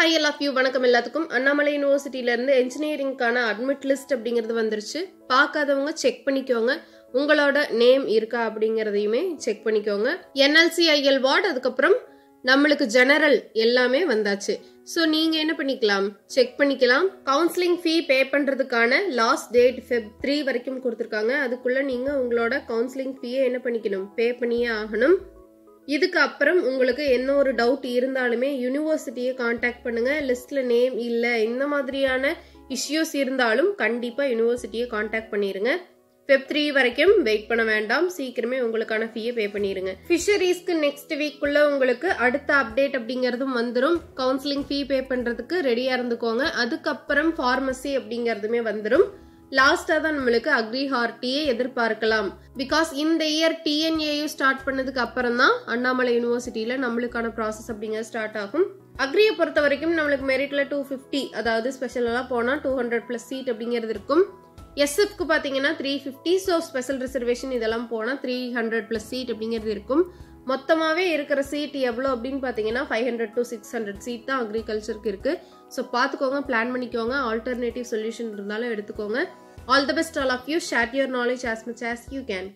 ஹைஎல் of you வணக்கம் எல்லாத்துக்கும். அண்ணாமலை யூனிவர்சிட்டியிலேருந்து என்ஜினியரிங்கான அட்மிட் லிஸ்ட் அப்படிங்கிறது வந்துருச்சு. பார்க்காதவங்க செக் பண்ணிக்கோங்க. உங்களோட நேம் இருக்கா அப்படிங்கிறதையுமே செக் பண்ணிக்கோங்க. என்எல்சி ஐஎல் வார்டு அதுக்கப்புறம் நம்மளுக்கு ஜெனரல் எல்லாமே வந்தாச்சு. ஸோ நீங்கள் என்ன பண்ணிக்கலாம்? செக் பண்ணிக்கலாம். கவுன்சிலிங் ஃபீ பே பண்ணுறதுக்கான லாஸ்ட் டேட் ஃபெப் த்ரீ வரைக்கும் கொடுத்துருக்காங்க. அதுக்குள்ளே நீங்கள் உங்களோட கவுன்சிலிங் ஃபீயை என்ன பண்ணிக்கணும்? பே பண்ணியே ஆகணும். இதுக்கு அப்புறம் உங்களுக்கு என்ன ஒரு டவுட் இருந்தாலுமே யூனிவர்சிட்டியை காண்டாக்ட் பண்ணுங்கள் லிஸ்ட்டில் நேம் இல்லை இந்த மாதிரியான இஷ்யூஸ் இருந்தாலும் கண்டிப்பாக யூனிவர்சிட்டியை காண்டாக்ட் பண்ணிடுங்க ஃபெப் த்ரீ வரைக்கும் வெயிட் பண்ண வேண்டாம். சீக்கிரமே உங்களுக்கான ஃபீயை பே பண்ணிடுங்க ஃபிஷரிஸ்க்கு நெக்ஸ்ட் வீக்குள்ள உங்களுக்கு அடுத்த அப்டேட் அப்படிங்கிறதும் வந்துடும் கவுன்சிலிங் ஃபீ பே பண்ணுறதுக்கு ரெடியாக இருந்துக்கோங்க. அதுக்கப்புறம் ஃபார்மசி அப்படிங்கிறதுமே வந்துடும் லாஸ்டா தான் நம்மளுக்கு அக்ரி ஹார்டியை எதிர்பார்க்கலாம். பிகாஸ் இந்த இயர் டிஎன்ஏயும் ஸ்டார்ட் பண்ணதுக்கு அப்புறம் தான் அண்ணாமலை யூனிவர்சிட்டியில நம்மளுக்கான ப்ராசஸ் அப்படிங்கிறது ஸ்டார்ட் ஆகும். அக்ரியை பொறுத்த வரைக்கும் நம்மளுக்கு மெரிட்ல டூ ஃபிஃப்டி அதாவது ஸ்பெஷலாக போனால் டூ ஹண்ட்ரட் ப்ளஸ் சீட் அப்படிங்கிறது இருக்கும். எஸ்எஃப்க்கு பார்த்தீங்கன்னா three fifty so special reservation இதெல்லாம் போனால் த்ரீ ஹண்ட்ரட் ப்ளஸ் சீட் அப்படிங்கிறது இருக்கும். மொத்தமாகவே இருக்கிற சீட் எவ்வளோ அப்படின்னு பார்த்தீங்கன்னா five hundred to six hundred seat தான் அக்ரிகல்ச்சருக்கு இருக்குது ஸோ பார்த்துக்கோங்க பிளான் பண்ணிக்கோங்க ஆல்டர்னேட்டிவ் சொல்யூஷன் இருந்தாலும் எடுத்துக்கோங்க. All the best all of you share your knowledge as much as you can